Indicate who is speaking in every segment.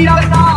Speaker 1: Mira,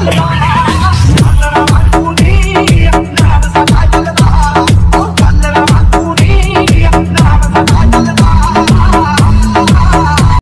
Speaker 1: Hello.